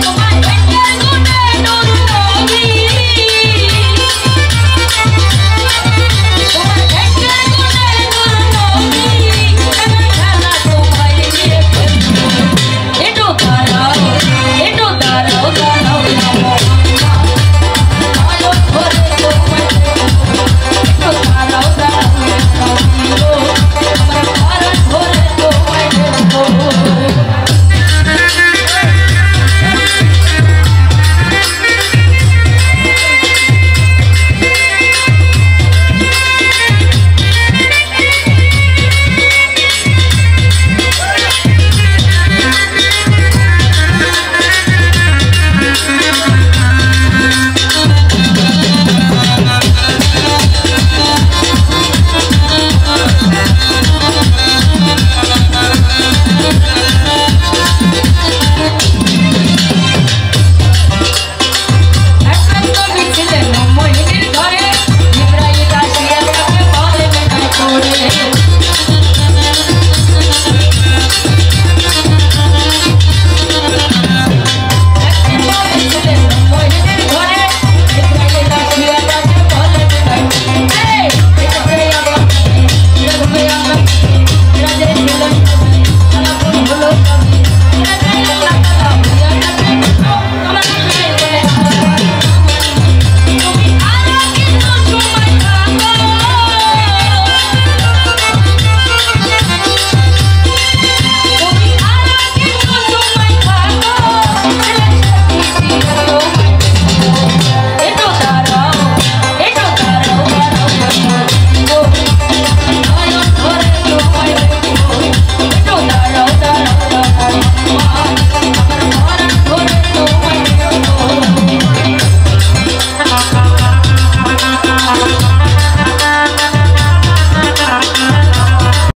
Hey,